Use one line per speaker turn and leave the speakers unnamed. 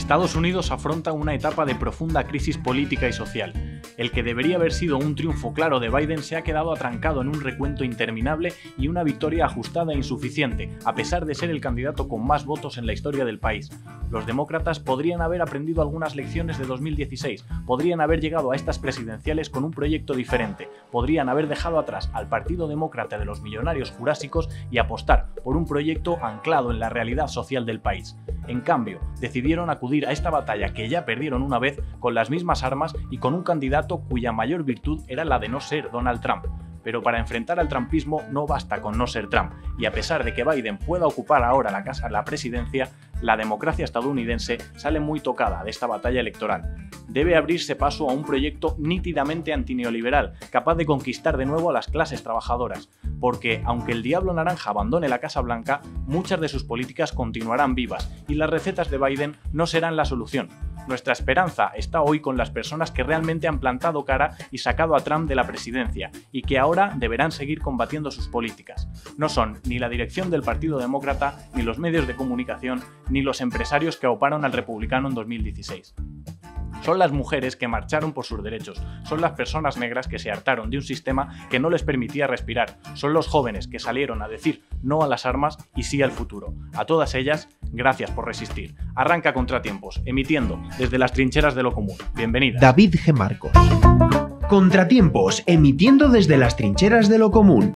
Estados Unidos afronta una etapa de profunda crisis política y social. El que debería haber sido un triunfo claro de Biden se ha quedado atrancado en un recuento interminable y una victoria ajustada e insuficiente, a pesar de ser el candidato con más votos en la historia del país. Los demócratas podrían haber aprendido algunas lecciones de 2016, podrían haber llegado a estas presidenciales con un proyecto diferente, podrían haber dejado atrás al Partido Demócrata de los millonarios jurásicos y apostar por un proyecto anclado en la realidad social del país. En cambio, decidieron acudir a esta batalla que ya perdieron una vez con las mismas armas y con un candidato cuya mayor virtud era la de no ser Donald Trump. Pero para enfrentar al trumpismo no basta con no ser Trump, y a pesar de que Biden pueda ocupar ahora la casa la presidencia, la democracia estadounidense sale muy tocada de esta batalla electoral. Debe abrirse paso a un proyecto nítidamente antineoliberal, capaz de conquistar de nuevo a las clases trabajadoras, porque aunque el Diablo Naranja abandone la Casa Blanca, muchas de sus políticas continuarán vivas y las recetas de Biden no serán la solución. Nuestra esperanza está hoy con las personas que realmente han plantado cara y sacado a Trump de la presidencia y que ahora deberán seguir combatiendo sus políticas. No son ni la dirección del Partido Demócrata, ni los medios de comunicación, ni los empresarios que auparon al republicano en 2016. Son las mujeres que marcharon por sus derechos, son las personas negras que se hartaron de un sistema que no les permitía respirar, son los jóvenes que salieron a decir no a las armas y sí al futuro. A todas ellas, gracias por resistir. Arranca Contratiempos, emitiendo desde las trincheras de lo común. Bienvenida.
David G. Marcos. Contratiempos, emitiendo desde las trincheras de lo común.